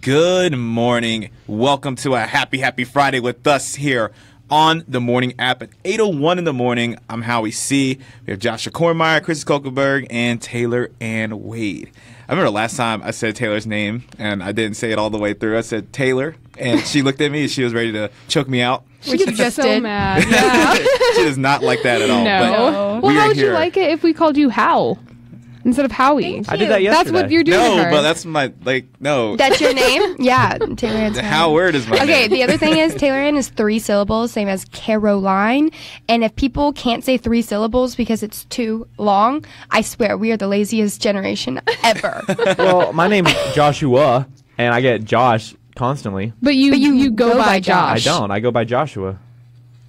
Good morning. Welcome to a happy, happy Friday with us here on the morning app at 8.01 in the morning. I'm Howie C. We have Joshua Kornmeyer, Chris Kokelberg, and Taylor Ann Wade. I remember last time I said Taylor's name and I didn't say it all the way through. I said Taylor, and she looked at me and she was ready to choke me out. Which you just so did. mad. Yeah. she does not like that at all. no. Well, we how are would you like it if we called you How instead of Howie? Thank I did that yesterday. That's what you're doing. to No, her. but that's my like no. That's your name? yeah, Taylor Ann's the fine. Howard is my Okay, name. the other thing is Taylor Ann is three syllables, same as Caroline. And if people can't say three syllables because it's too long, I swear we are the laziest generation ever. well, my name's Joshua, and I get Josh constantly. But you But you you, go, go by by Josh. I don't. I go by Joshua.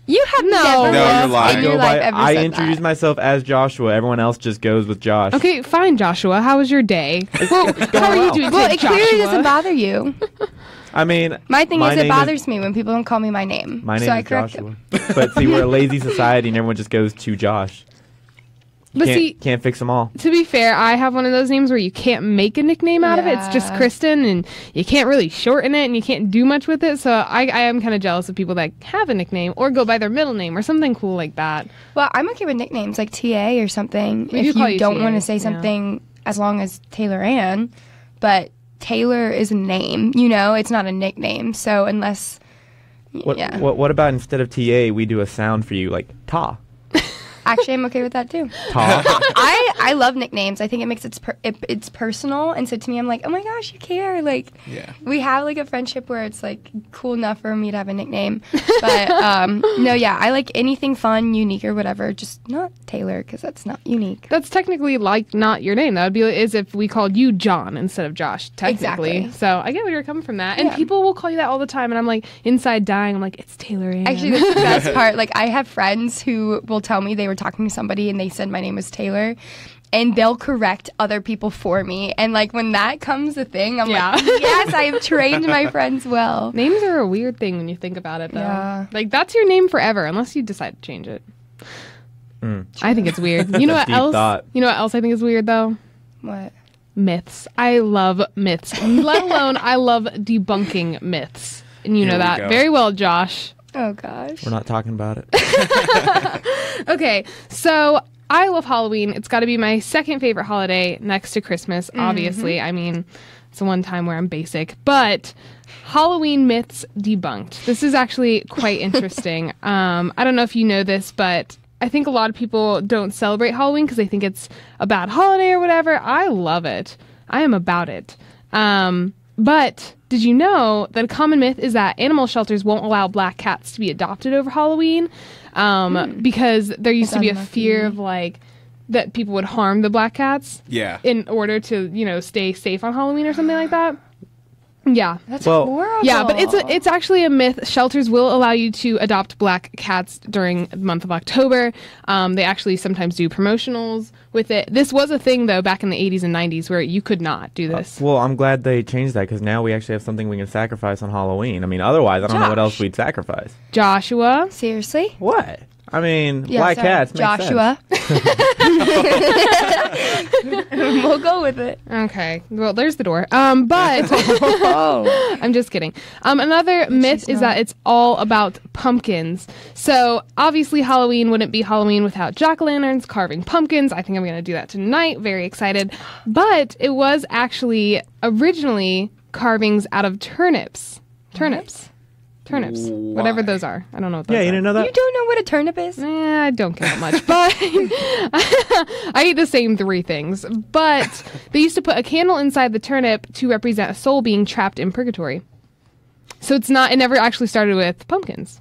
You have No. never No, you're lying. in I your go life by. ever I introduce that. myself as Joshua. Everyone else just goes with Josh. Okay, fine, Joshua. How was your day? Well, how are you doing Well, today, it clearly doesn't bother you. I mean, My thing my is, it name bothers me when people don't call me my name. My name so I is correct Joshua. them. but see, we're a lazy society, and everyone just goes to Josh. You But can't, see- can't fix them all. to be fair, I have one of those names where you can't make a nickname out of it. It's just Kristen, and you can't really shorten it, and you can't do much with it. So I, I am kind of jealous of people that have a nickname or go by their middle name or something cool like that. Well, I'm okay with nicknames like TA or something. We if do you call you don't want to say yeah. something as long as Taylor Ann, but Taylor is a name, you know, it's not a nickname. So unless, What, yeah, what, what about instead of TA, we do a sound for you, like ta? Actually, I'm okay with that too. Ta? I I love nicknames. I think it makes it's per, it, it's personal, and so to me, I'm like, oh my gosh, you care. Like, Yeah. we have like a friendship where it's like cool enough for me to have a nickname. But um, no, yeah, I like anything fun, unique, or whatever. Just not Taylor because that's not unique. That's technically like not your name. That would be as if we called you John instead of Josh, technically. Exactly. So I get where you're coming from that. And Yeah. people will call you that all the time. And I'm like, inside dying, I'm like, it's Taylor Ann. Actually, that's the best part. Like, I have friends who will tell me they were talking to somebody and they said my name was Taylor, and they'll correct other people for me. And like when that comes a thing, I'm Yeah. like, yes, I have trained my friends well. Names are a weird thing when you think about it, though. Yeah. Like, that's your name forever, unless you decide to change it. Hmm. I think it's weird. You know what else? thought. You know what else I think is weird, though? What? Myths. I love myths. Let alone, I love debunking myths. And you Here know that go. very well, Josh. Oh gosh. We're not talking about it. Okay, so I love Halloween. It's got to be my second favorite holiday next to Christmas, obviously. I mean, it's the one time where I'm basic, but Halloween myths debunked. This is actually quite interesting. um, I don't know if you know this, but I think a lot of people don't celebrate Halloween because they think it's a bad holiday or whatever. I love it. I am about it. Um, but did you know that a common myth is that animal shelters won't allow black cats to be adopted over Halloween um, because there used to be a Unlucky. fear of like that people would harm the black cats Yeah. in order to you know stay safe on Halloween or something like that. Yeah. That's Well- horrible. Yeah, but it's a, it's actually a myth. Shelters will allow you to adopt black cats during the month of October. Um, they actually sometimes do promotionals with it. This was a thing though back in the 80s and 90s where you could not do this. Well, I'm glad they changed that because now we actually have something we can sacrifice on Halloween. I mean, otherwise, I don't know what else we'd sacrifice. Joshua, seriously. What? I mean, Yeah, black sorry. cats. makes sense. Joshua. we'll go with it. okay. Well, there's the door. Um, but Oh. I'm just kidding. Um, another myth is that it's all about pumpkins. So obviously Halloween wouldn't be Halloween without jack o' lanterns carving pumpkins. I think I'm going to do that tonight. Very excited. But it was actually originally carvings out of turnips. Turnips. Turnips. Whatever those are. I don't know what those Yeah, you are. didn't know that? You don't know what a turnip is? Eh, I don't care that much, but I eat the same three things. But they used to put a candle inside the turnip to represent a soul being trapped in purgatory. So it's not. It never actually started with pumpkins.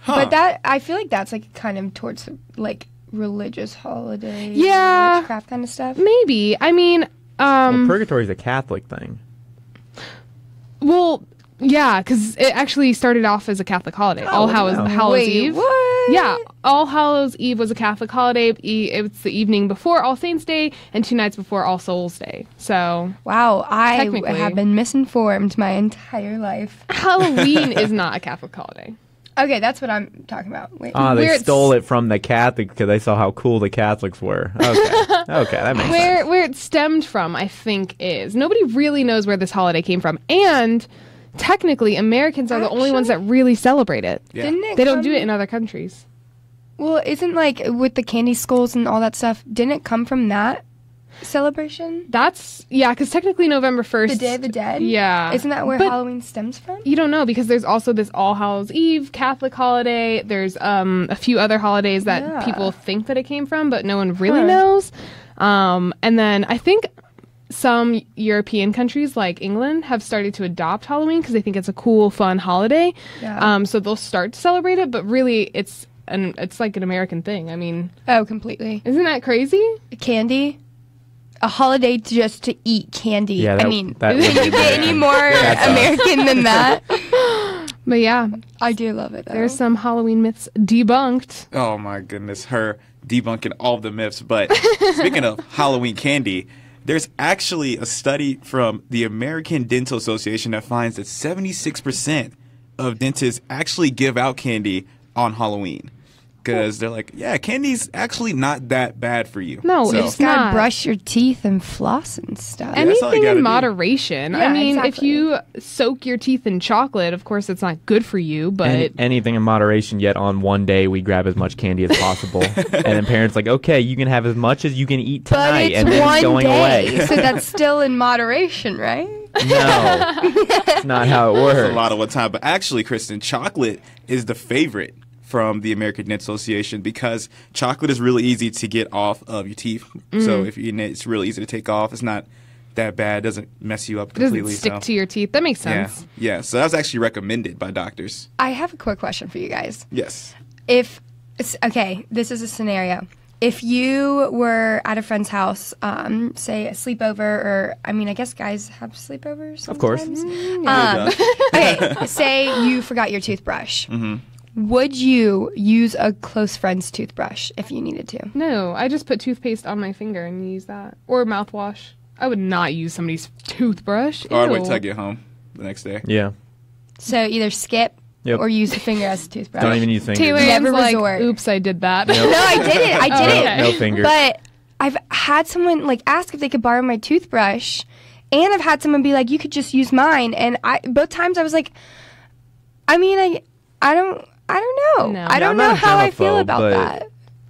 Huh. But that I feel like that's like kind of towards like religious holidays, Yeah. witchcraft kind of stuff. Maybe. I mean, Well, um, purgatory is a Catholic thing. well, yeah, because it actually started off as a Catholic holiday. All Hallows, wow. Hallows Wait, Eve. what? Yeah, All Hallows Eve was a Catholic holiday. It's the evening before All Saints Day and two nights before All Souls Day. So Wow, I have been misinformed my entire life. Halloween is not a Catholic holiday. Okay, that's what I'm talking about. Wait. Ah, they stole it from the Catholic because they saw how cool the Catholics were. Okay, okay, that makes where sense. where it stemmed from, I think, is nobody really knows where this holiday came from, and technically, Americans are the only ones that really celebrate it. Yeah. Didn't it They don't do it in other countries. Well, isn't like with the candy skulls and all that stuff? Didn't it come from that celebration? That's yeah, because technically November first, The Day of the Dead. Yeah, Isn't that where But- Halloween stems from? You don't know because there's also this All Hallows Eve Catholic holiday. There's um, a few other holidays that Yeah. people think that it came from, but no one really Huh. knows. Um, and then I think some European countries like England have started to adopt Halloween because they think it's a cool, fun holiday. Yeah. Um, so they'll start to celebrate it, but really it's an it's like an American thing. I mean, Oh, completely. isn't that crazy? Candy. A holiday to just to eat candy. Yeah, I mean, that can would you get any more That's us. American than that? But yeah, I do love it. Though. there's some Halloween myths debunked. Oh my goodness, her debunking all the myths. But speaking of Halloween candy, there's actually a study from the American Dental Association that finds that 76% of dentists actually give out candy on Halloween. Because they're like, yeah, candy's actually not that bad for you. No, So- you it's just gotta not. brush your teeth and floss and stuff. Yeah, that's all you Anything gotta in do. moderation. I Yeah, mean, if you soak your teeth in chocolate, of course, it's not good for you. But Any- anything in moderation. Yet on one day we grab as much candy as possible, and then parents like, okay, you can have as much as you can eat but tonight, it's and then one it's going day, away. so that's still in moderation, right? no, it's not how it That's works. a lot of one time. But actually, Kristen, chocolate is the favorite from the American Dental Association because chocolate is really easy to get off of your teeth. Mm. So if you eat it, it's really easy to take off. It's not that bad. It doesn't mess you up it doesn't stick so. to your teeth. That makes sense. yeah. yeah. So that was actually recommended by doctors. I have a quick question for you guys. Yes. If okay, this is a scenario. If you were at a friend's house, um, say a sleepover, or I mean, I guess guys have sleepovers. Of course. sometimes. Really Um, okay, say you forgot your toothbrush. Would you use a close friend's toothbrush if you needed to? No, I just put toothpaste on my finger and use that, or mouthwash. I would not use somebody's toothbrush. Or I'd wait Ew. till I get home the next day. Yeah, So either skip Yep. or use a finger as a toothbrush. don't even use fingers. Taylor Never Ann's like, resort. oops, I did that. No, I did it. I did Oh, it. okay. no fingers. But I've had someone like ask if they could borrow my toothbrush, and I've had someone be like, "You could just use mine." And I both times I was like, I mean, I, I don't, I don't know. No. I don't I'm know how I feel about that.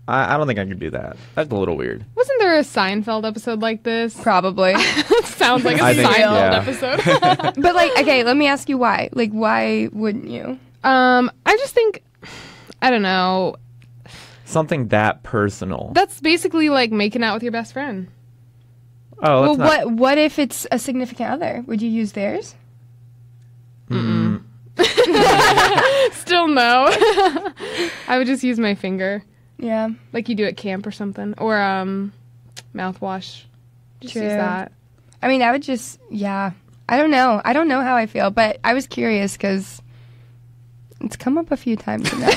I, I don't think I could do that. That's a little weird. Wasn't there a Seinfeld episode like this? Probably. Sounds like a I think- Seinfeld yeah. episode. but like, okay, let me ask you why. Like, why wouldn't you? um, I just think, I don't know. Something that personal. That's basically like making out with your best friend. oh, Well, not, what what if it's a significant other? Would you use theirs? Still no. I would just use my finger, Yeah. like you do at camp or something, or um, mouthwash. Just use True. that. I mean, I would just, yeah. I don't know. I don't know how I feel, but I was curious because it's come up a few times. In that.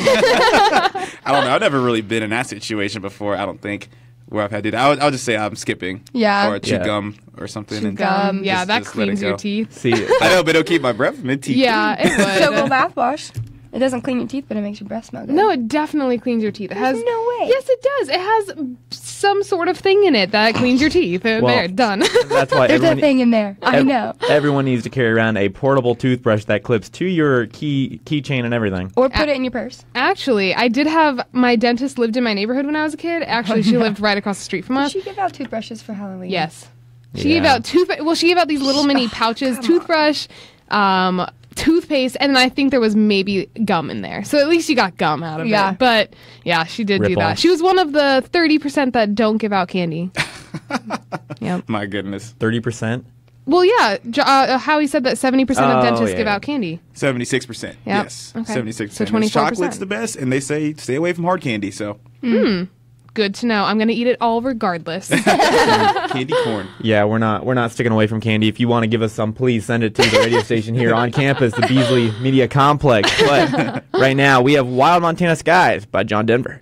I don't know. I've never really been in that situation before. I don't think where I've had to. do that. I would, I'll just say I'm skipping. Yeah. Or chew Yeah. gum or something. Chew and gum. Um, yeah, that just cleans your teeth. See, I know, but it'll keep my breath minty. Yeah, it would. so go mouthwash. It doesn't clean your teeth, but it makes your breath smell good. No, it definitely cleans your teeth. It has no way. Yes, it does. It has some sort of thing in it that cleans your teeth. Well, there, done. that's why There's a thing in there. I ev- know. everyone needs to carry around a portable toothbrush that clips to your key keychain and everything. Or put it in your purse. Actually, I did have my dentist lived in my neighborhood when I was a kid. Actually, she lived right across the street from us. Did us. she give out toothbrushes for Halloween? Yes. She gave out tooth. Well, she gave out these little mini pouches, toothbrush, um, toothpaste, and I think there was maybe gum in there. So at least you got gum out of Yeah. it. But yeah, she did do that. off. She was one of the thirty percent that don't give out candy. yep. My goodness. Thirty percent. Well, yeah. Jo- uh, Howie said that seventy percent of Oh, dentists yeah. give out candy. 76%. Yep. Yes. Okay. 76%. So 24%. Chocolate's the best, and they say stay away from hard candy, so Good to know. I'm gonna eat it all regardless. candy corn. Yeah, we're not we're not sticking away from candy. If you want to give us some, please send it to the radio station here on campus, the Beasley Media Complex. But right now we have Wild Montana Skies by John Denver.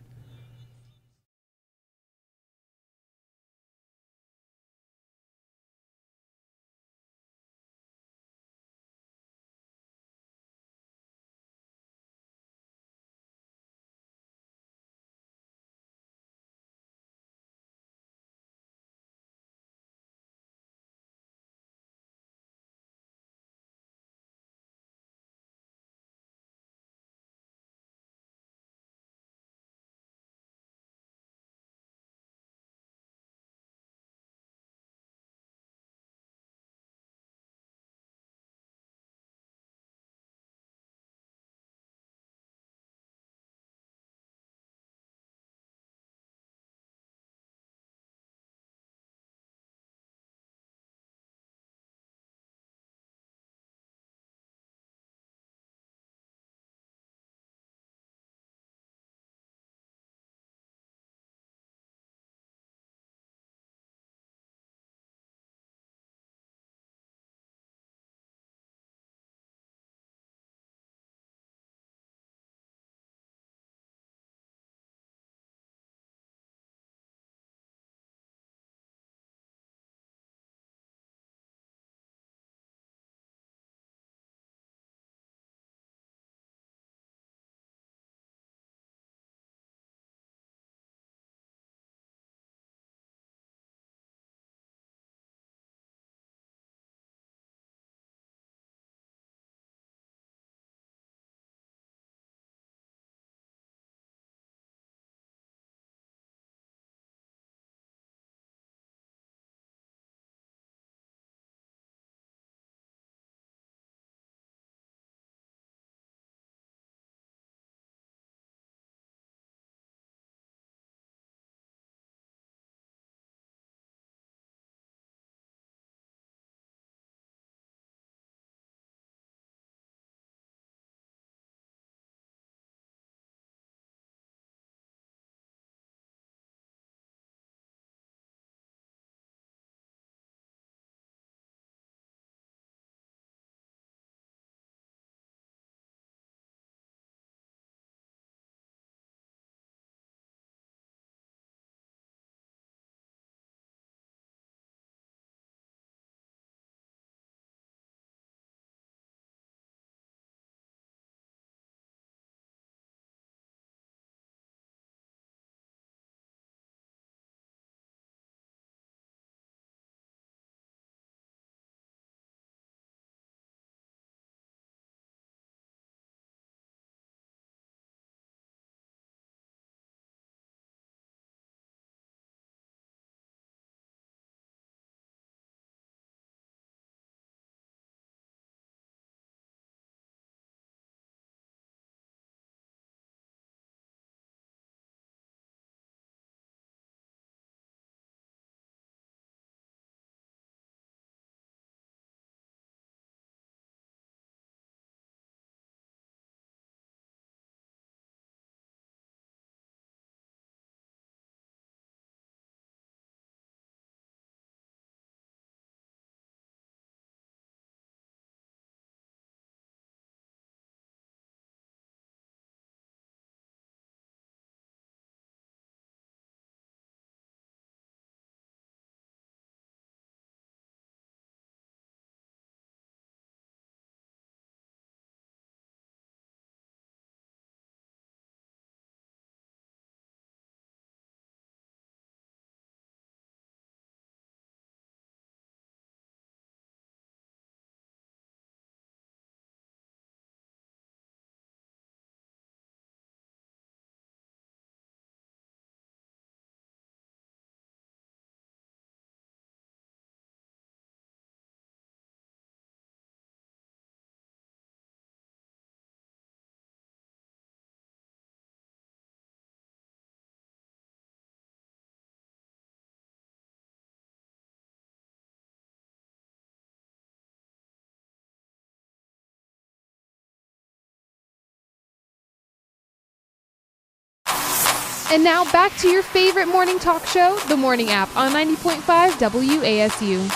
And now back to your favorite morning talk show, The Morning App on 90.5 WASU.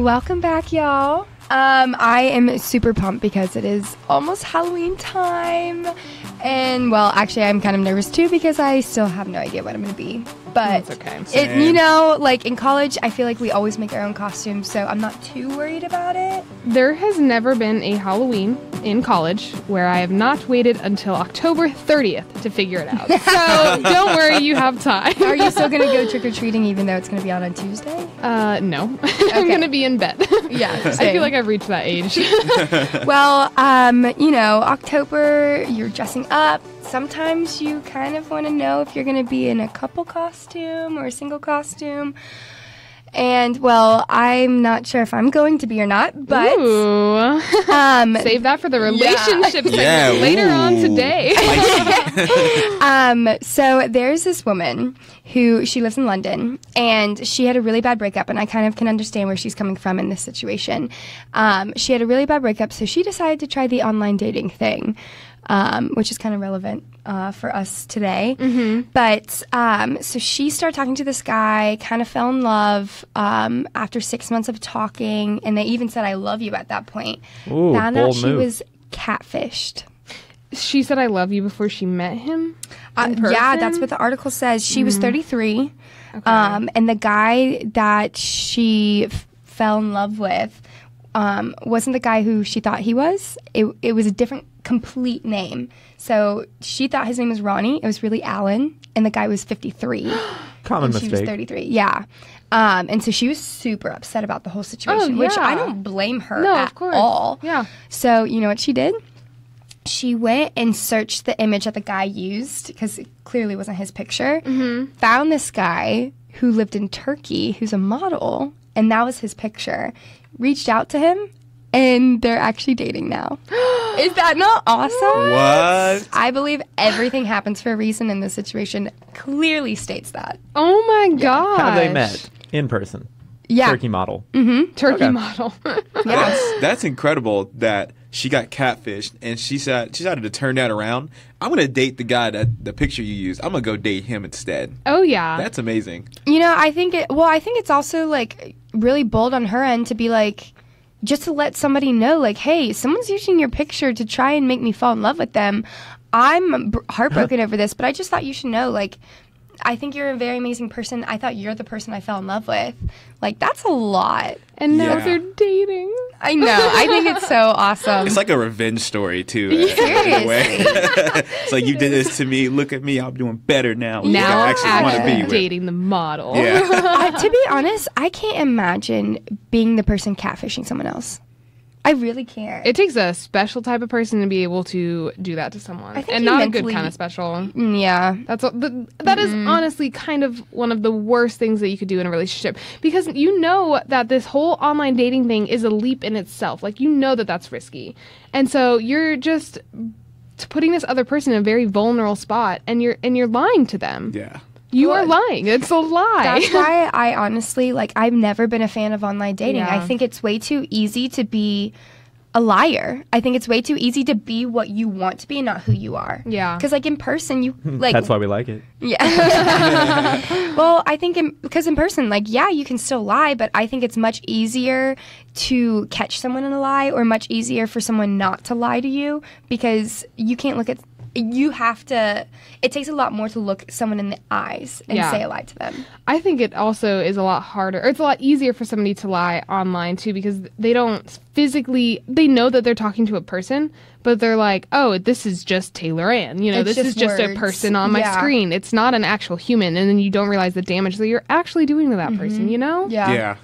Welcome back, y'all. Um, I am super pumped because it is almost Halloween time. And well, actually, I'm kind of nervous too because I still have no idea what I'm going to be. But That's okay. it, you know, like in college, I feel like we always make our own costumes, so I'm not too worried about it. There has never been a Halloween in college where I have not waited until October 30th to figure it out. So don't worry, you have time. Are you still going to go trick or treating even though it's going to be out on Tuesday? Uh, no. I'm going to be in bed. Yeah, I feel like I've reached that age. Well, um, you know, October, you're dressing up. Sometimes you kind of want to know if you're going to be in a couple costume or a single costume. And well, I'm not sure if I'm going to be or not, but um, Save that for the relationship segment Yeah, later on today. um, so there's this woman who she lives in London, and she had a really bad breakup, and I kind of can understand where she's coming from in this situation. Um, she had a really bad breakup, so she decided to try the online dating thing, um, which is kind of relevant uh, for us today. But um, so she started talking to this guy, kind of fell in love um, after six months of talking, and they even said "I love you" at that point. Ooh, Found out she move. was catfished. she said, I love you before she met him. Uh, yeah. Mm-hmm. that's what the article says. She was 33, um, and the guy that she f- fell in love with um, wasn't the guy who she thought he was. It, it was a different, complete name. So she thought his name was Ronnie. It was really Alan, and the guy was 53. Common and she was mistake. 33. Yeah. Um, and so she was super upset about the whole situation, which I don't blame her No, at of course. all. Yeah. So you know what she did? She went and searched the image that the guy used because it clearly wasn't his picture. Mm-hmm. Found this guy who lived in Turkey, who's a model, and that was his picture. Reached out to him, and they're actually dating now. Is that not awesome? What? I believe everything happens for a reason, and this situation clearly states that. Oh my god! How they met in person. Yeah. Turkey model. Mhm. Turkey Okay. model. That's that's incredible that she got catfished and she said she decided to turn that around. I'm gonna date the guy that the picture you used. I'm gonna go date him instead. oh, yeah. That's amazing. You know, I think it. Well, I think it's also like really bold on her end to be like, just to let somebody know, like, hey, someone's using your picture to try and make me fall in love with them. I'm heartbroken over this, but I just thought you should know, like, I think you're a very amazing person. I thought you're the person I fell in love with. Like, that's a lot. and now Yeah. they're dating. I know. I think it's so awesome. It's like a revenge story too. uh, in a way. it's like you did this to me. Look at me. I'm doing better now. Now I actually want to actually be with. dating the model. Yeah. uh, to be honest, I can't imagine being the person catfishing someone else. I really can't. It takes a special type of person to be able to do that to someone, I think and you not a good kind of special. Mm, yeah. That's a, th- that is honestly kind of one of the worst things that you could do in a relationship because you know that this whole online dating thing is a leap in itself. Like you know that that's risky, and so you're just putting this other person in a very vulnerable spot, and you're and you're lying to them. yeah. You Well, are lying. It's a lie. That's why I honestly like I've never been a fan of online dating. Yeah. I think it's way too easy to be a liar. I think it's way too easy to be what you want to be and not who you are. Yeah. Cuz like in person you like That's why we like it. yeah. well, I think in, because in person like yeah, you can still lie, but I think it's much easier to catch someone in a lie or much easier for someone not to lie to you because you can't look at you have to it takes a lot more to look someone in the eyes and Yeah. say a lie to them. I think it also is a lot harder, or it's a lot easier for somebody to lie online too, because they don't physically, they know that they're talking to a person, but they're like, oh, this is just Taylor Ann. You know, It's this is just just a person on my Yeah. screen. It's not an actual human. And then you don't realize the damage that you're actually doing to that person, mm-hmm. you know? Yeah. Yeah.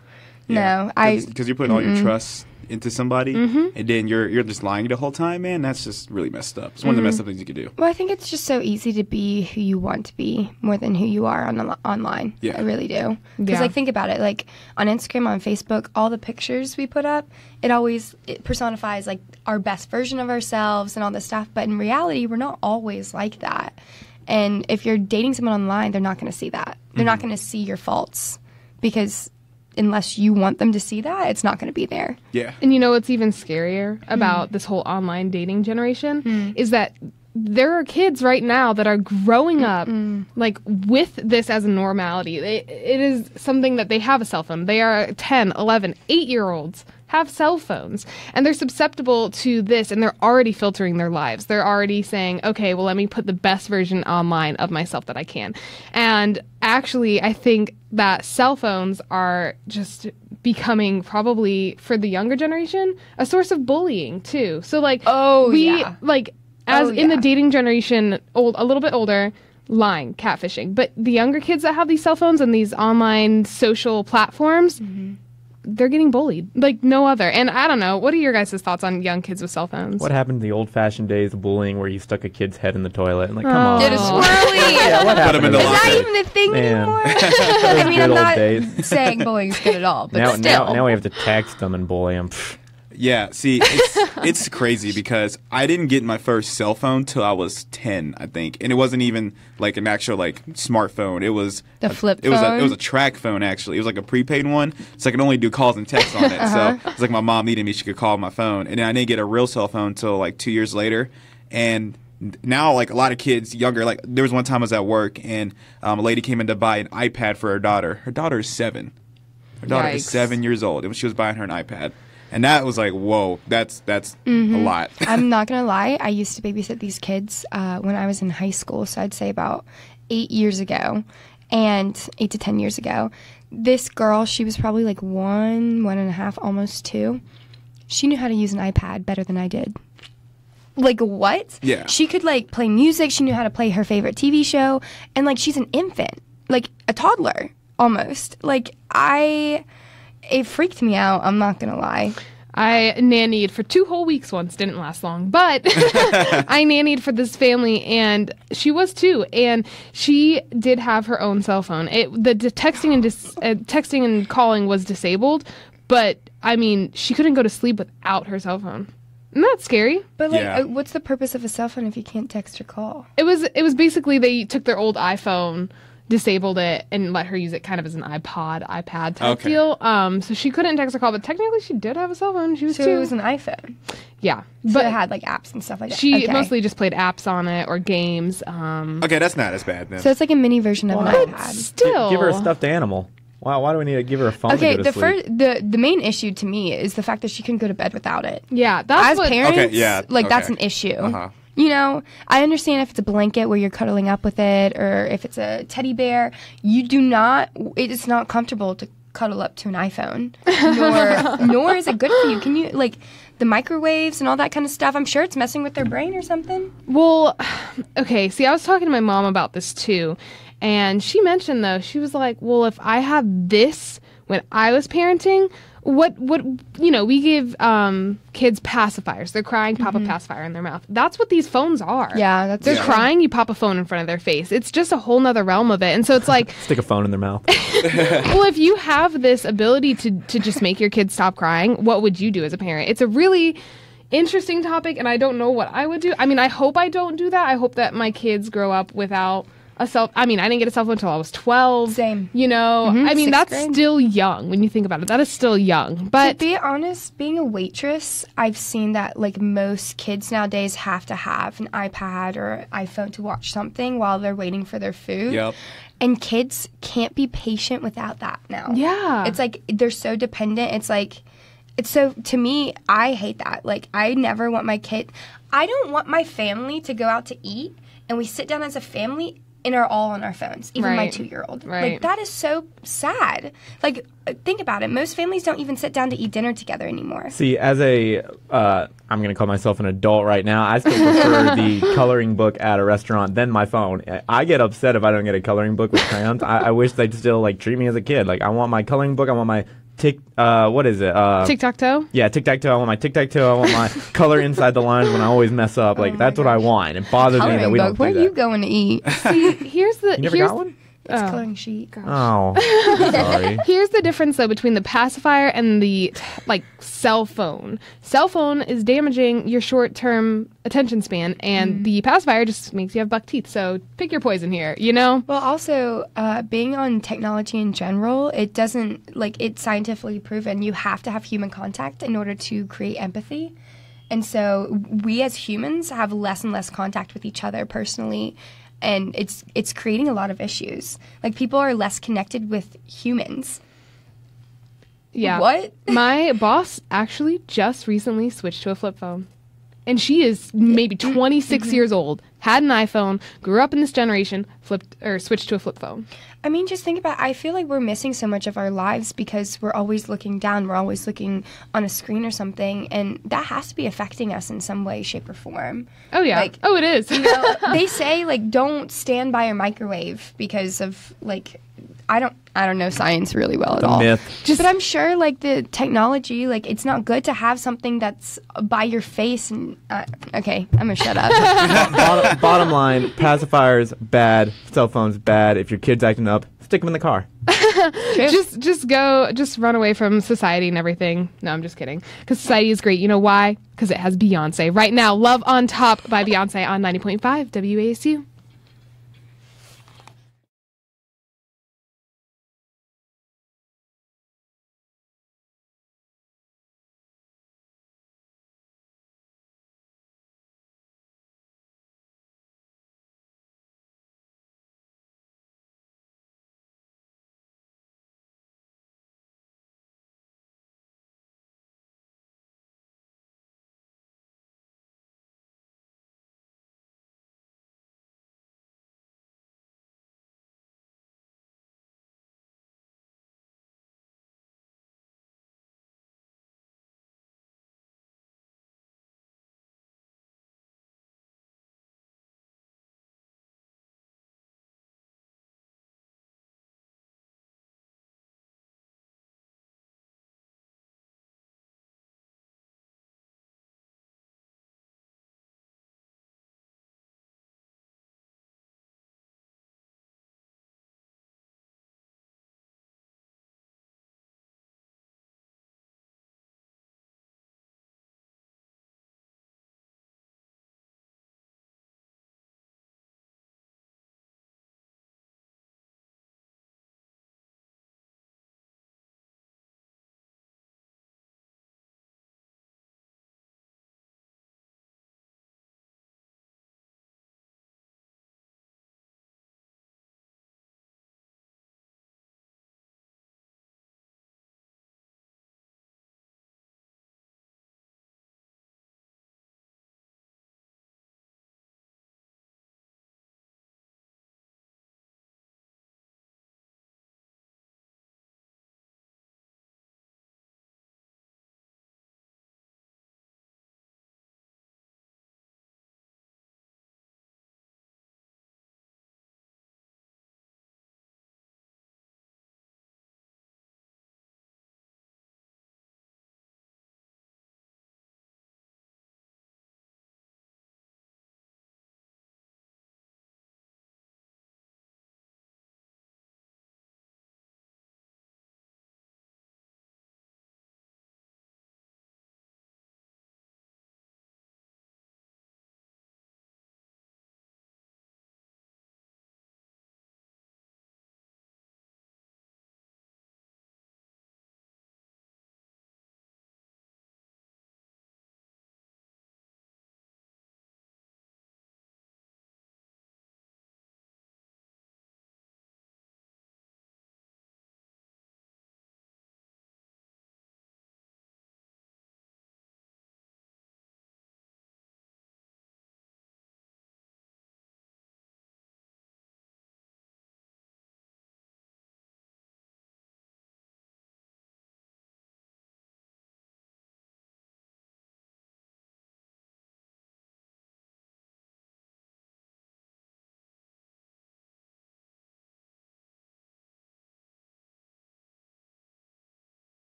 No, I- because you're putting all your mm-hmm. trust into somebody, Mm-hmm. and then you're you're just lying the whole time, man. That's just really messed up. It's one of the messed up things you could do. Well, I think it's just so easy to be who you want to be more than who you are on the online. Yeah. I really do. Because Yeah. like think about it, like on Instagram, on Facebook, all the pictures we put up, it always it personifies like our best version of ourselves and all this stuff. But in reality, we're not always like that. And if you're dating someone online, they're not going to see that. They're not going to see your faults because unless you want them to see that, it's not going to be there. Yeah. And you know what's even scarier about this whole online dating generation hmm. is that there are kids right now that are growing up like with this as a normality. They, it is something that they have a cell phone. They are 10, 11, 8 year olds have cell phones and they're susceptible to this and they're already filtering their lives. They're already saying, okay, well, let me put the best version online of myself that I can. And actually, I think that cell phones are just becoming probably for the younger generation a source of bullying too. So, like, Oh, we yeah. like as Oh, in the dating generation, old a little bit older, lying, catfishing. But the younger kids that have these cell phones and these online social platforms, Mm-hmm. They're getting bullied like no other. And I don't know. What are your guys' thoughts on young kids with cell phones? What happened to the old-fashioned days of bullying where you stuck a kid's head in the toilet and like, come Oh. on. Did a swirly. Yeah, what happened him in the Is that locker. even a thing Man. anymore? I mean, I'm not days. saying bullying's good at all, but Now, still. now, now we have to text them and bully them. Yeah, see, it's it's crazy because I didn't get my first cell phone till I was ten, I think, and it wasn't even like an actual like smartphone. It was The a- flip It was a, it was a TracFone actually. It was like a prepaid one, so I could only do calls and texts on it. Uh-huh. So it's like my mom needed me; she could call my phone, and then I didn't get a real cell phone until like two years later, and. Now, like a lot of kids younger, like there was one time I was at work and um, a lady came in to buy an iPad for her daughter. Her daughter is seven. Her daughter is seven years old, and she was buying her an iPad, and that was like, whoa, that's that's Mm-hmm. a lot. I'm not gonna lie. I used to babysit these kids uh, when I was in high school, so I'd say about eight years ago, and eight to ten years ago. This girl, she was probably like one, one and a half, almost two. She knew how to use an iPad better than I did. Like what? Yeah. She could like play music. She knew how to play her favorite TV show, and like she's an infant, like a toddler almost. Like I, it freaked me out. I'm not gonna lie. I nannied for two whole weeks once. Didn't last long, but I nannied for this family, and she was too. and she did have her own cell phone. It the, the texting and dis, uh, texting and calling was disabled, but I mean, she couldn't go to sleep without her cell phone. Isn't that scary? But like, Yeah. uh, what's the purpose of a cell phone if you can't text or call? It was it was basically they took their old iPhone, disabled it, and let her use it kind of as an iPod, iPad type Okay. deal. Um, so she couldn't text or call, but technically she did have a cell phone. She was So two. it was an iPhone. yeah, But but it had like apps and stuff like that. she Okay. mostly just played apps on it or games. Um, Okay, that's not as bad then. So it's like a mini version of an but iPad. still, Give her a stuffed animal. Why, why do we need to give her a phone Okay, to go to the first, the the main issue to me is the fact that she couldn't go to bed without it. Yeah, that's As what. parents, Okay, yeah, like that's an issue. Uh-huh. You know, I understand if it's a blanket where you're cuddling up with it, or if it's a teddy bear. You do not. It is not comfortable to cuddle up to an iPhone, nor nor is it good for you. Can you like the microwaves and all that kind of stuff? I'm sure it's messing with their brain or something. Well, okay. See, I was talking to my mom about this too, and she mentioned though she was like, "Well, if I had this when I was parenting, what what you know, we give um, kids pacifiers. They're crying, pop a pacifier in their mouth. That's what these phones are. Yeah, that's They're true. crying, you pop a phone in front of their face. It's just a whole nother realm of it. And so it's like, Stick a phone in their mouth. well, if you have this ability to to just make your kids stop crying, what would you do as a parent? It's a really interesting topic, and I don't know what I would do. I mean, I hope I don't do that. I hope that my kids grow up without a cell. I mean, I didn't get a cell phone until I was twelve. Same. You know, mm-hmm. I mean, sixth that's grade. still young when you think about it. That is still young, But To be honest, being a waitress, I've seen that like most kids nowadays have to have an iPad or iPhone to watch something while they're waiting for their food. Yep. And kids can't be patient without that now. Yeah. It's like they're so dependent. It's like it's so to me, I hate that. Like I never want my kid I don't want my family to go out to eat and we sit down as a family and are all on our phones, even my two year old. Right. Like that is so sad. Like uh, think about it. Most families don't even sit down to eat dinner together anymore. See, as a, uh, I'm going to call myself an adult right now. I still prefer the coloring book at a restaurant than my phone. I get upset if I don't get a coloring book with crayons. I, I wish they'd still like treat me as a kid. Like I want my coloring book. I want my tick. Uh, what is it? Uh, tic tac toe. yeah, tic tac toe. I want my tic tac toe. I want my color inside the lines when I always mess up. Like that's what I want. It bothers me that we book. don't Where do are you going to eat? See, Here's the You never here's, got one? It's Oh. coloring sheet. Oh, sorry. Here's the difference though between the pacifier and the like cell phone. Cell phone is damaging your short-term attention span and the pacifier just makes you have buck teeth. So pick your poison here, you know? Well, also, uh, being on technology in general, it doesn't like it's scientifically proven you have to have human contact in order to create empathy. And so we as humans have less and less contact with each other personally. And it's it's creating a lot of issues. Like people are less connected with humans. Yeah. What? My boss actually just recently switched to a flip phone. And she is maybe 26 years old, had an iPhone, grew up in this generation, flipped or switched to a flip phone. I mean, just think about. I feel like we're missing so much of our lives because we're always looking down. We're always looking on a screen or something, and that has to be affecting us in some way, shape, or form. Oh yeah. Like- oh, it is. You know, they say like don't stand by your microwave because of like I don't I don't know science really well at all. myth. Just, but I'm sure like the technology, like it's not good to have something that's by your face. And uh, okay, I'm gonna shut up. bottom, bottom line, pacifiers bad, cell phones bad. If your kid's acting up, stick them in the car. just just go just run away from society and everything no i'm just kidding because society is great you know why because it has beyonce right now love on top by beyonce on 90.5 wasu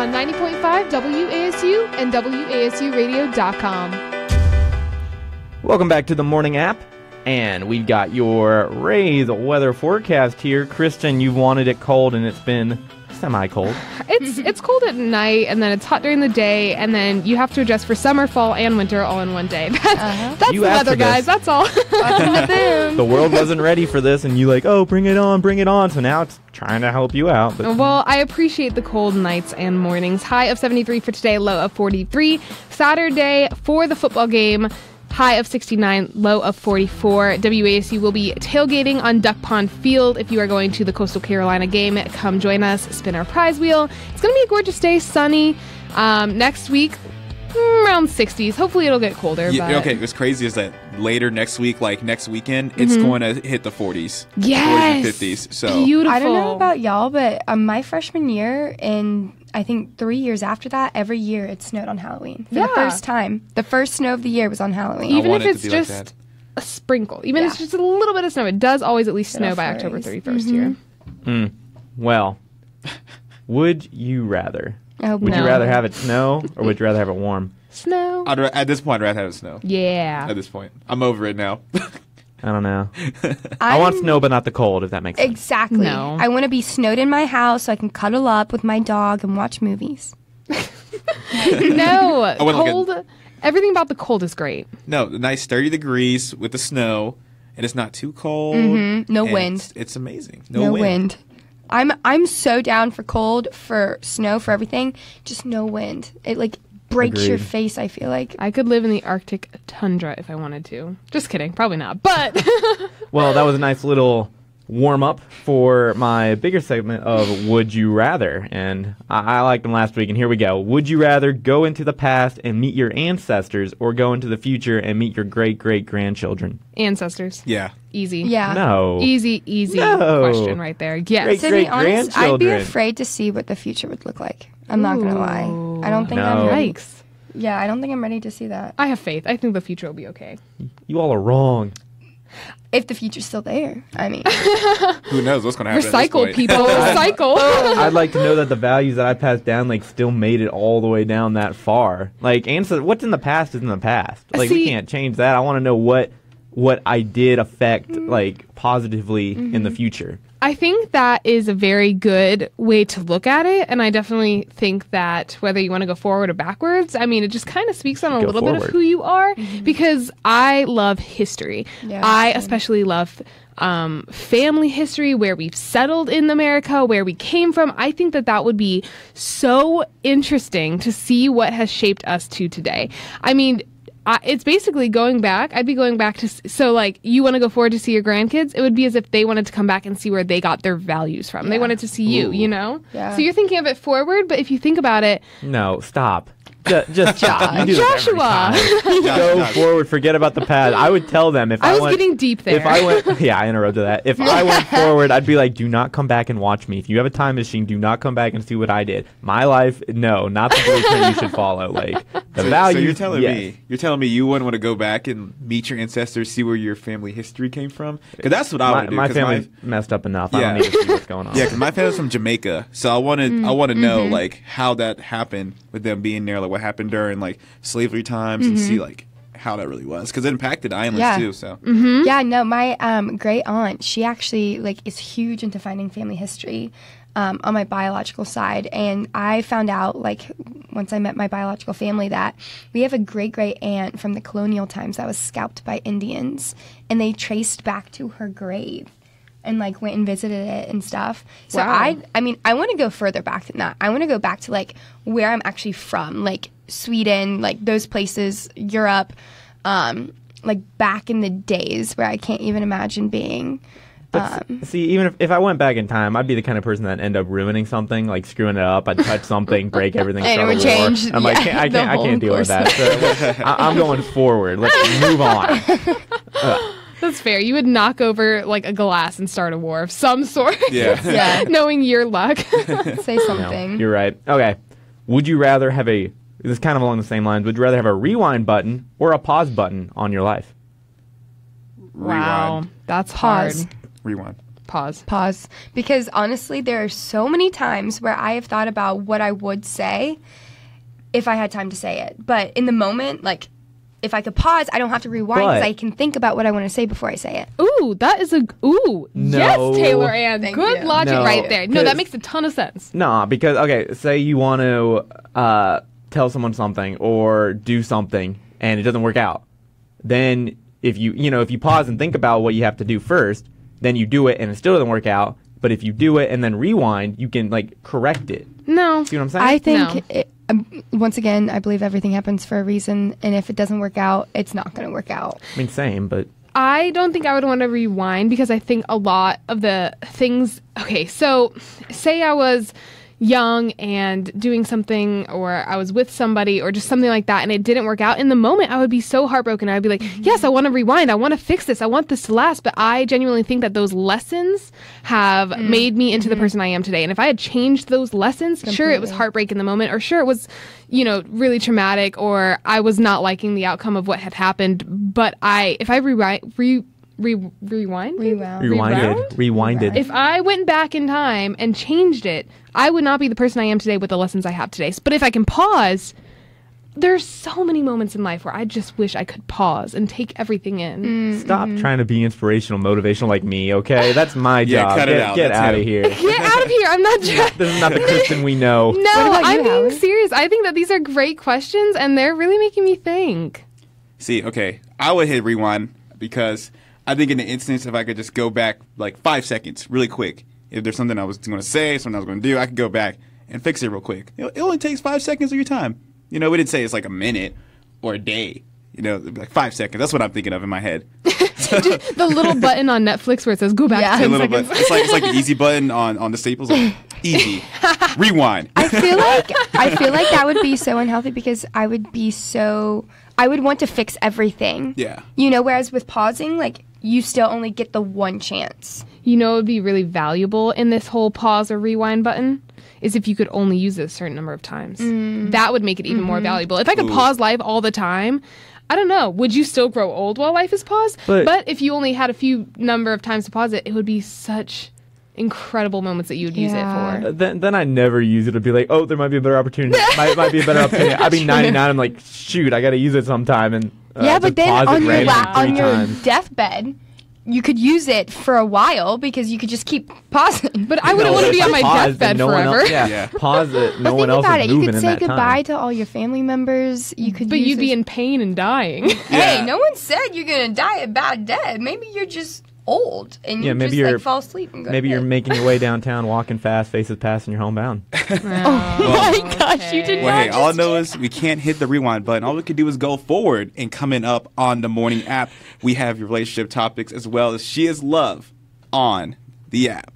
on 90.5 WASU and WASUradio.com. Welcome back to the morning app. And we've got your Rays weather forecast here. Kristen, you've wanted it cold and it's been semi cold. It's it's cold at night and then it's hot during the day and then you have to adjust for summer, fall, and winter all in one day. That's, that's the asked weather, guys. That's all. the world wasn't ready for this, and you like, oh, bring it on, bring it on. So now it's trying to help you out. But Well, I appreciate the cold nights and mornings. High of 73 for today, low of 43. Saturday for the football game, high of 69, low of 44. WASU will be tailgating on Duck Pond Field. If you are going to the Coastal Carolina game, come join us, spin our prize wheel. It's going to be a gorgeous day, sunny. Um, next week, mm, around 60s. Hopefully, it'll get colder. Yeah, but okay, what's crazy is that later next week, like next weekend, it's going to hit the 40s. Mm-hmm. Yes. 40s and 50s. So Beautiful. I don't know about y'all, but um, my freshman year and I think three years after that, every year it snowed on Halloween for Yeah. the first time. The first snow of the year was on Halloween. even if it it's be like just a sprinkle, even if it's just a little bit of snow, it does always at least snow off by October flurries. 31st mm-hmm. here. Mm. well, would you rather? I hope Would No. you rather have it snow or would you rather have it warm? Snow. I'd, ra- at this point, I'd rather have it snow. Yeah. At this point, I'm over it now. I don't know. I want snow, but not the cold. If that makes sense. Exactly. No. I want to be snowed in my house so I can cuddle up with my dog and watch movies. no. wanna look at- cold. Everything about the cold is great. no, nice 30 degrees with the snow, and it's not too cold. Mm-hmm. No and wind. It's, it's amazing. No, No, wind. wind. I'm I'm so down for cold, for snow, for everything. Just no wind. It like breaks your face. I feel like. I could live in the Arctic tundra if I wanted to. Just kidding. Probably not. But Well, that was a nice little warm up for my bigger segment of Would You Rather. And I, I liked them last week, and here we go. Would you rather go into the past and meet your ancestors or go into the future and meet your great great grandchildren? ancestors. Yeah. Easy. Yeah. No. Easy, easy No. question right there. Yes. Great- To be honest, I'd be afraid to see what the future would look like. I'm not gonna lie. I don't think No. I'm ready. Yikes. Yeah, I don't think I'm ready to see that. I have faith. I think the future will be okay. You all are wrong. If the future's still there, I mean, Who knows what's going to happen? Recycle, people. Recycle. I'd like to know that the values that I passed down like still made it all the way down that far. Like answer what's in the past is in the past. Like we can't change that. I want to know what what I did affect mm. like positively in the mm-hmm. future. I think that is a very good way to look at it. And I definitely think that whether you want to go forward or backwards, I mean, it just kind of speaks on a Go little bit of who you are mm-hmm. because I love history. Yeah, I same. especially love um, family history, where we've settled in America, where we came from. I think that that would be so interesting to see what has shaped us to today. I mean, I, it's basically going back. I'd be going back to so like you want to go forward to see your grandkids. It would be as if they wanted to come back and see where they got their values from. They wanted to see you, you know. Yeah. So you're thinking of it forward, but if you think about it, No, stop. Just, just stop. You do this every Joshua. Go Josh. forward. Forget about the past. I would tell them if I, I was went, getting deep there. If I went, yeah, I interrupted that. If I went forward, I'd be like, do not come back and watch me. If you have a time machine, do not come back and see what I did. My life, no, not the blueprint you should follow. Like the So, values. so you're telling yes. me you're telling me you wouldn't want to go back and meet your ancestors, see where your family history came from? Because that's what I my, want to do. my 'cause family's messed up enough. I Yeah. don't need to see what's going on. Yeah, because my family's from Jamaica, so I wanted I mm, want to know mm-hmm. like how that happened with them being there, like what happened during like slavery times, and see like how that really was, because it impacted islands Yeah. too. So yeah, no, my um, great aunt, she actually like is huge into finding family history um, on my biological side, and I found out like once I met my biological family that we have a great great aunt from the colonial times that was scalped by Indians, and they traced back to her grave. And like went and visited it and stuff. So Wow. I, I mean, I want to go further back than that. I want to go back to like where I'm actually from, like Sweden, like those places, Europe, um, like back in the days where I can't even imagine being. But s- see, even if, if I went back in time, I'd be the kind of person that end up ruining something, like screwing it up. I'd touch something, break everything, And it would change, I'm like, can't, I can't, I can't deal with that. So I, I'm going forward. Let's move on. That's fair. You would knock over like a glass and start a war of some sort. yeah, Yeah, Knowing your luck. say No, something. you're right. Okay. Would you rather have a? This is kind of along the same lines. Would you rather have a rewind button or a pause button on your life? wow. rewind, That's hard. Pause. rewind. Pause. pause because honestly there are so many times where i have thought about what i would say if i had time to say it but in the moment like if i could pause i don't have to rewind because i can think about what i want to say before i say it Ooh, that is a ooh. No. Yes, Taylor Ann. Thank Good you. logic No, right there. No, that makes a ton of sense. Nah, because okay, say you want to uh, tell someone something or do something and it doesn't work out. Then if you you know if you pause and think about what you have to do first, then you do it and it still doesn't work out. But if you do it and then rewind, you can like correct it. No. See what I'm saying? i think No. it, um, once again i believe everything happens for a reason and if it doesn't work out it's not going to work out I mean, same, but I don't think I would want to rewind because I think a lot of the things. Okay, so say I was young and doing something, or I was with somebody, or just something like that, and it didn't work out. In the moment, I would be so heartbroken. I'd be like, mm-hmm. Yes, I want to rewind. I want to fix this. I want this to last. But I genuinely think that those lessons have mm. made me into the mm-hmm. person I am today. And if I had changed those lessons, sure, it was heartbreak in the moment, or sure, it was, you know, really traumatic, or I was not liking the outcome of what had happened. But I, if I rewind, re, re, rewind, Rewound. rewinded, rewinded. if I went back in time and changed it, I would not be the person I am today with the lessons I have today. But if I can pause, there's so many moments in life where I just wish I could pause and take everything in. Mm, Stop mm-hmm. trying to be inspirational, motivational like me, okay? That's my Yeah, job. cut it out. get out of here. Get out of here! I'm not trying. this is not the Kristen we know. No, I'm you, being Howard? serious. I think that these are great questions, and they're really making me think. See, okay, I would hit rewind because I think in the instance if I could just go back like five seconds, really quick. If there's something I was going to say, something I was going to do, I could go back and fix it real quick. It, it only takes five seconds of your time. You know, we didn't say it's like a minute or a day. You know, like five seconds. That's what I'm thinking of in my head. The little button on Netflix where it says "Go back Yeah. a 10 little bit. seconds." It's like it's like the easy button on on the staples. Like, easy, rewind. I feel like I feel like that would be so unhealthy because I would be so I would want to fix everything. Yeah. You know, whereas with pausing, like you still only get the one chance. you know, it would be really valuable in this whole pause or rewind button is if you could only use it a certain number of times. That would make it even more valuable. If I could Ooh. pause life all the time, I don't know. Would you still grow old while life is paused? But- if you only had a few number of times to pause it, it would be such incredible moments that you would use it for. Uh, Then, then I never use it to be like, oh, there might be a better opportunity. might, might be a better opportunity. I'd be 99. I'm like, shoot, I got to use it sometime. And uh, yeah, but then on your la- on your times. deathbed, you could use it for a while because you could just keep pausing. But I wouldn't No, want to be on my deathbed no forever. Else, yeah, Yeah. pause it. No but one think else about is it. You could say goodbye time. to all your family members. You could. But use you'd be in pain and dying. Hey, no one said you're gonna die a bad death. Maybe you're just old and Yeah, you maybe just you're- like fall asleep and go. Maybe to you're making your way downtown, walking fast, faces passing, you're homebound. Oh, oh my gosh, you did Well, not. hey, all I just know is we can't hit the rewind button. All we can do is go forward. And coming up on the morning app, we have your relationship topics as well as She is Love on the app.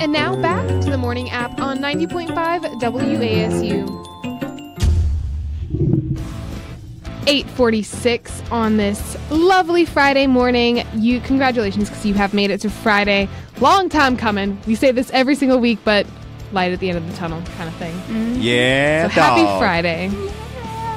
And now back to the morning app on 90.5 WASU. 846 on this lovely Friday morning. You congratulations because you have made it to Friday. Long time coming. We say this every single week, but light at the end of the tunnel kind of thing. Yeah, So happy dog. Friday.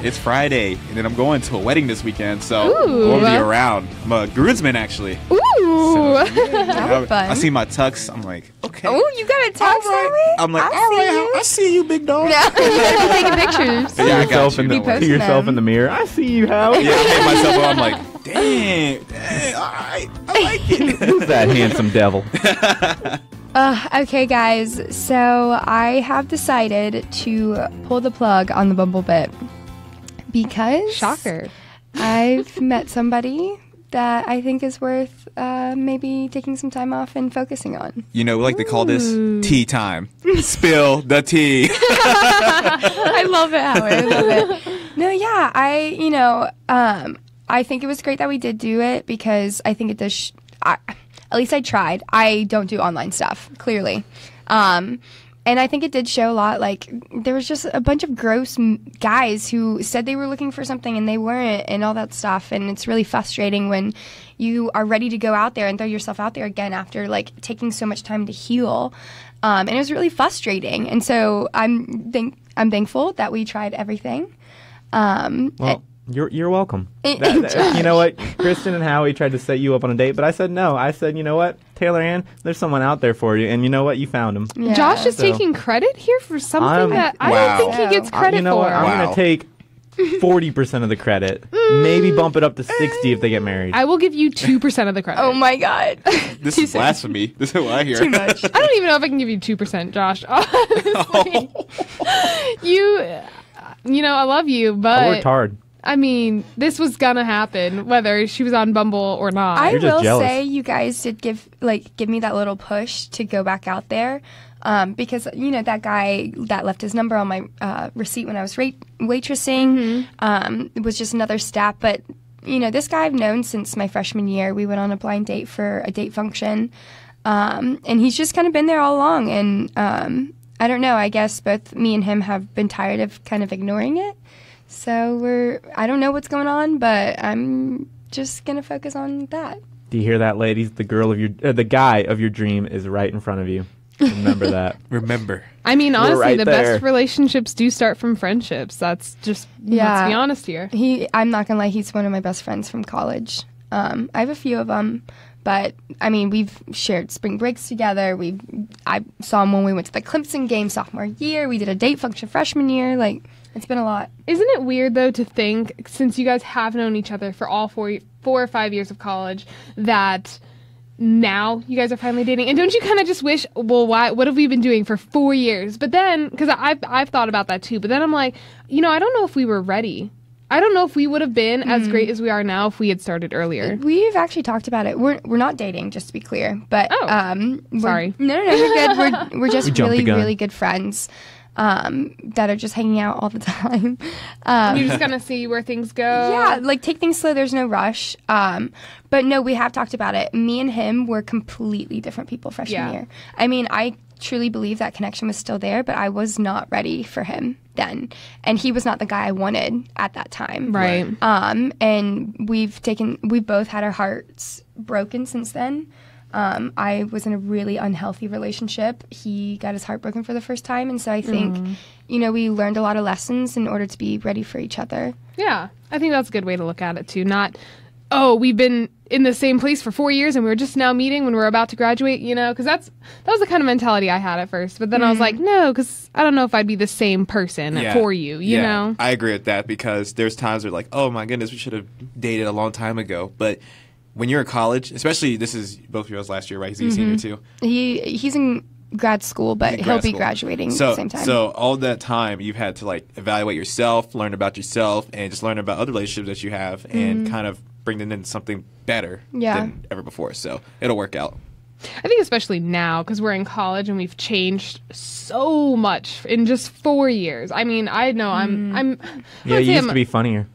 It's Friday, and then I'm going to a wedding this weekend, so Ooh. we'll be around. I'm a groomsman, actually. Ooh. So, That was fun. I see my tux. I'm like, okay. Oh, you got a all text right. right. I'm like, I all see right, you. I see you, big dog. Yeah, taking pictures. Yeah, I got yourself you. in the, worry. posting yourself them. in the mirror. I see you, Howie. Yeah, I made myself. up. I'm like, dang, dang, all right, I like it. Who's that handsome devil? Uh, okay, guys. So I have decided to pull the plug on the Bumble bit because Shocker. I've met somebody that I think is worth uh, maybe taking some time off and focusing on. You know, we like to call this tea time. Spill the tea. I love it, Howard. I love it. No, yeah, I, you know, um, I think it was great that we did do it because I think it does. Sh- I, at least I tried. I don't do online stuff, clearly. Um, and I think it did show a lot. Like, there was just a bunch of gross m- guys who said they were looking for something and they weren't, and all that stuff. And it's really frustrating when you are ready to go out there and throw yourself out there again after, like, taking so much time to heal. Um, and it was really frustrating. And so I'm, thank- I'm thankful that we tried everything. Um, Well, you're you're welcome. That- that- you know what? Kristen and Howie tried to set you up on a date, but I said no. I said, you know what, Taylor Ann, there's someone out there for you, and you know what? You found him. yeah. Josh is So- taking credit here for something I'm- that I Wow. don't think he gets credit credit you know for. what? I'm Wow. gonna take forty percent of the credit. Maybe bump it up to sixty if they get married. I will give you 2% of the credit. Oh my God. This is blasphemy. This is what I hear. Too much. I don't even know if I can give you 2%, Josh. Honestly. you, uh, you know, I love you, but I but worked hard. I mean, this was gonna happen whether she was on Bumble or not. I will jealous. say you guys did give like give me that little push to go back out there. Um, because you know that guy that left his number on my uh, receipt when I was wait- waitressing um, was just another step. But you know this guy I've known since my freshman year. We went on a blind date for a date function, um, and he's just kind of been there all along. And um, I don't know. I guess both me and him have been tired of kind of ignoring it. So we're I don't know what's going on, but I'm just gonna focus on that. Do you hear that, ladies? The girl of your, uh, the guy of your dream is right in front of you. Remember that. Remember, I mean, honestly, right the there. best relationships do start from friendships. That's just yeah. let's be honest here. He, I'm not gonna lie, he's one of my best friends from college. Um, I have a few of them, but I mean, we've shared spring breaks together. We, I saw him when we went to the Clemson game sophomore year. We did a date function freshman year. Like, it's been a lot. Isn't it weird though to think since you guys have known each other for all four four or five years of college that now you guys are finally dating and don't you kind of just wish well why what have we been doing for four years but then because I've, I've thought about that too but then i'm like you know i don't know if we were ready i don't know if we would have been Mm-hmm. as great as we are now if we had started earlier We've actually talked about it. We're we're not dating, just to be clear. But Oh. um, we're- Sorry. no, no, no, you're good. We're we're just We really really good friends. Um, that are just hanging out all the time. Um, you're just gonna see where things go Yeah, like take things slow. There's no rush. Um, but no, we have talked about it. Me and him were completely different people freshman Yeah. year. I mean, I truly believe that connection was still there, but I was not ready for him then, and he was not the guy I wanted at that time. right Um, and we've taken, we've both had our hearts broken since then. Um, I was in a really unhealthy relationship. He got his heart broken for the first time, and so I think, you know, we learned a lot of lessons in order to be ready for each other. Yeah, I think that's a good way to look at it too. Not, oh, we've been in the same place for four years and we are just now meeting when we're about to graduate. You know, because that's that was the kind of mentality I had at first. But then I was like, no, because I don't know if I'd be the same person Yeah. for you. You Yeah, know, I agree with that because there's times where like, oh my goodness, we should have dated a long time ago. But when you're in college, especially this is both of yours last year, right? He's a senior too. He he's in grad school, but in he'll grad be graduating so, at the same time. So all that time you've had to like evaluate yourself, learn about yourself, and just learn about other relationships that you have, and kind of bring them into something better Mm-hmm. Yeah. than ever before. So it'll work out. I think especially now because we're in college and we've changed so much in just four years. I mean, I know I'm I'm I Yeah, you used I'm- to be funnier.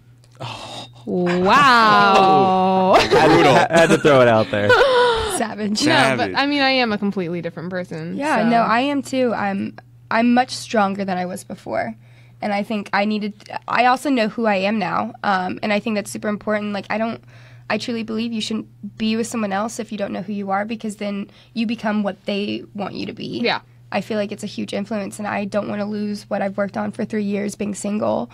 Wow. I had, to throw it out there. Savage. No, Savage. but I mean, I am a completely different person. Yeah, so- no, I am too. I'm I'm much stronger than I was before. And I think I needed I also know who I am now. Um, and I think that's super important. Like I don't I truly believe you shouldn't be with someone else if you don't know who you are because then you become what they want you to be. Yeah. I feel like it's a huge influence and I don't want to lose what I've worked on for 3 years being single.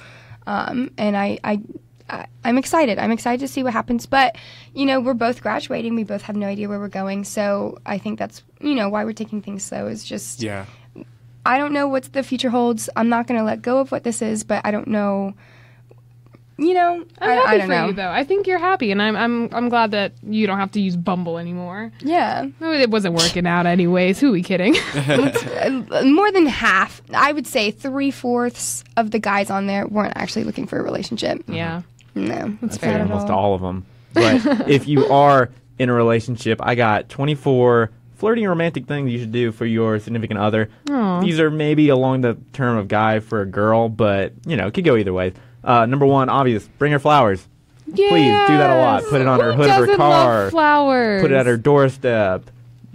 Um, and I, I I- I'm excited. I'm excited to see what happens. But, you know, we're both graduating. We both have no idea where we're going. So I think that's, you know, why we're taking things slow is just Yeah. I don't know what the future holds. I'm not going to let go of what this is, but I don't know. You know, I'm I, happy I don't for know. you though. I think you're happy, and I'm I'm I'm glad that you don't have to use Bumble anymore. Yeah, It wasn't working out anyways. Who are we kidding? Uh, more than half. I would say three fourths of the guys on there weren't actually looking for a relationship. yeah. No, That's fair. almost all. all of them. But if you are in a relationship, I got 24 flirty and romantic things you should do for your significant other. Aw. These are maybe along the term of guy for a girl, but you know, it could go either way. Uh, number one, obvious, bring her flowers. Please do that a lot. Put it on her Who hood of her doesn't love car. flowers. Put it at her doorstep.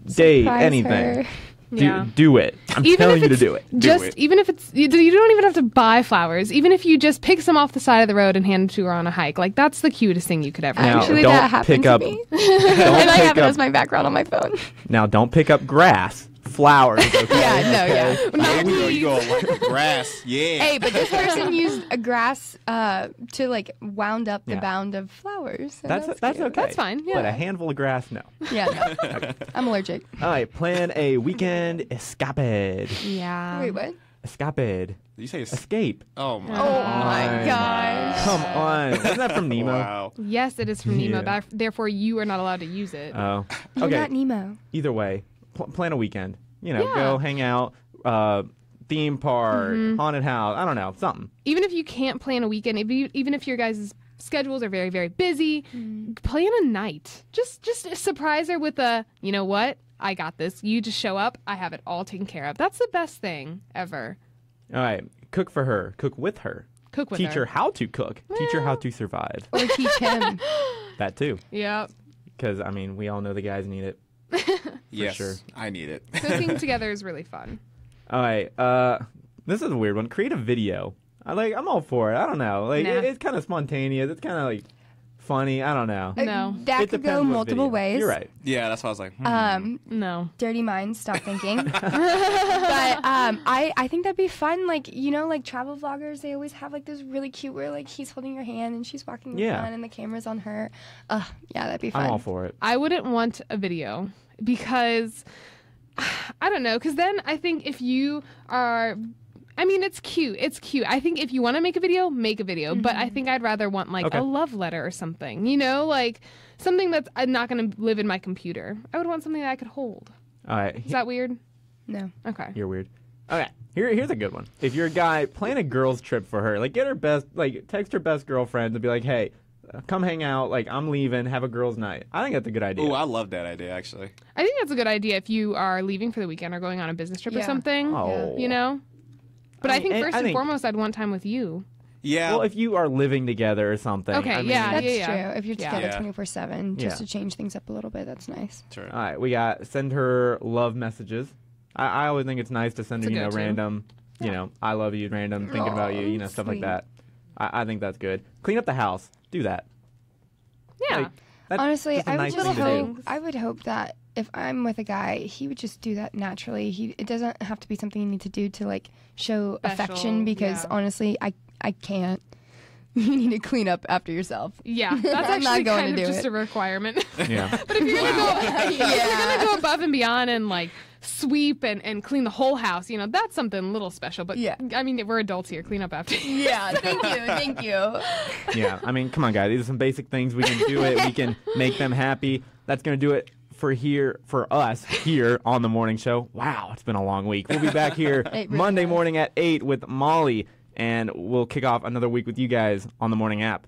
Date Surprise anything. her. Do, Yeah. do it. I'm even telling if you to it's do it. Just it. even if it's you, you don't even have to buy flowers. Even if you just pick some off the side of the road and hand them to her on a hike, like that's the cutest thing you could ever Now, do. Actually, don't that happened pick to up- me, Don't and I pick have it up- as my background on my phone. Now, don't pick up grass. Flowers. Okay? yeah, no, yeah. There we go. You go like grass. Yeah. Hey, but this person used a grass uh, to like wound up the Yeah. bound of flowers. so That's that that's okay. That's fine, Yeah. But a handful of grass, no. Yeah, no. I'm allergic. All right, plan a weekend escapade. Yeah. Wait, what? Escapade. Did you say? s- Escape. Oh my. Oh God. my gosh. Come on. Isn't that from Nemo? Wow. Yes, it is from Nemo. Yeah. But therefore, you are not allowed to use it. Oh. You're Okay. not Nemo. Either way, pl- plan a weekend. You know, Yeah. go hang out, uh, theme park, Mm-hmm. haunted house. I don't know, something. even if you can't plan a weekend, if you, even if your guys' schedules are very, very busy, Mm-hmm. plan a night. Just just surprise her with a, you know what? I got this. You just show up. I have it all taken care of. That's the best thing ever. All right, cook for her. Cook with her. Cook with her. Teach her her. how to cook. Teach her how to survive. Or teach him. That too. Yep. Because, I mean, we all know the guys need it. Yes. sure. I need it. Cooking together is really fun. All right. Uh, this is a weird one. Create a video. I like. I'm all for it. I don't know. Like Nah. it, it's kind of spontaneous. It's kind of like funny. I don't know. No. That it could depends go what multiple video. ways. You're right. yeah, that's why I was like. hmm. Um, No. dirty minds, stop thinking. but um, I, I think that'd be fun. Like you know, like travel vloggers, they always have like those really cute where like he's holding your hand and she's walking in Yeah. front and the camera's on her. Uh, yeah, that'd be fun. I'm all for it. I wouldn't want a video because I don't know. Because then I think if you are, I mean, it's cute. It's cute. I think if you want to make a video, make a video. But I think I'd rather want like Okay. a love letter or something. You know, like something that's uh, not going to live in my computer. I would want something that I could hold. All right. Is that weird? No. Okay. You're weird. Okay. Here, here's a good one. If you're a guy, plan a girls' trip for her. Like, get her best, like, text her best girlfriend and be like, hey, uh, come hang out. Like, I'm leaving. Have a girls' night. I think that's a good idea. Ooh, I love that idea actually. I think that's a good idea if you are leaving for the weekend or going on a business trip or something. Oh. You know. But I, I think first I and think- foremost, I'd want time with you. Yeah. Well, if you are living together or something. Okay, I mean, yeah. That's yeah. true. If you're Yeah. together Yeah. 24 7, just Yeah. to change things up a little bit, that's nice. Sure. All right, we got send her love messages. I, I always think it's nice to send her, It's a you know, go-to. random, you know, I love you, random, thinking about you, you know, stuff like that. I, I think that's good. Clean up the house. Do that. Yeah. Like, that's Honestly, just a I nice would thing just to hope I would hope that if I'm with a guy, he would just do that naturally. He it doesn't have to be something you need to do to like show Special, affection because yeah. honestly, I I can't. You need to clean up after yourself. Yeah, that's actually not going kind to of do just it. a requirement. Yeah. but if you're gonna go, if you're gonna go above and beyond and like sweep and, and clean the whole house, you know, that's something a little special. But Yeah. I mean, we're adults here. Clean up after. Yeah, thank you, thank you. yeah. I mean, come on, guys. These are some basic things. We can do it. We can make them happy. That's going to do it for here, for us here on the morning show. Wow, it's been a long week. We'll be back here really Monday has. morning at 8 with Molly, and we'll kick off another week with you guys on the morning app.